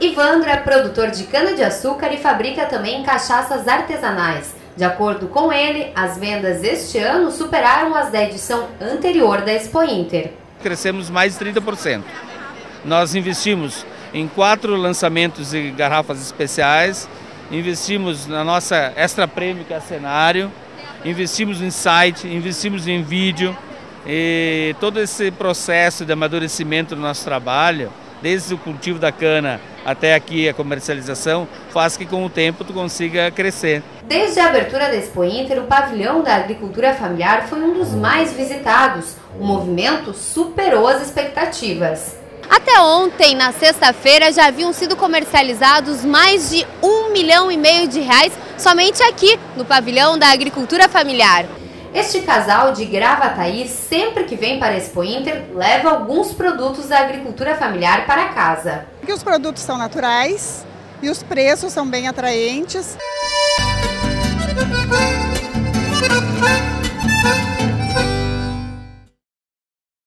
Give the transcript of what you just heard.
Ivandro é produtor de cana-de-açúcar e fabrica também cachaças artesanais. De acordo com ele, as vendas este ano superaram as da edição anterior da Expo Inter. Crescemos mais de 30%. Nós investimos em quatro lançamentos de garrafas especiais, investimos na nossa extra prêmio que é cenário, investimos em site, investimos em vídeo e todo esse processo de amadurecimento do nosso trabalho, desde o cultivo da cana até aqui a comercialização, faz que com o tempo tu consiga crescer. Desde a abertura da Expo Inter, o pavilhão da agricultura familiar foi um dos mais visitados. O movimento superou as expectativas. Até ontem, na sexta-feira, já haviam sido comercializados mais de um milhão e meio de reais somente aqui no pavilhão da agricultura familiar. Este casal de Gravataí, sempre que vem para a Expo Inter, leva alguns produtos da agricultura familiar para casa. Porque os produtos são naturais e os preços são bem atraentes.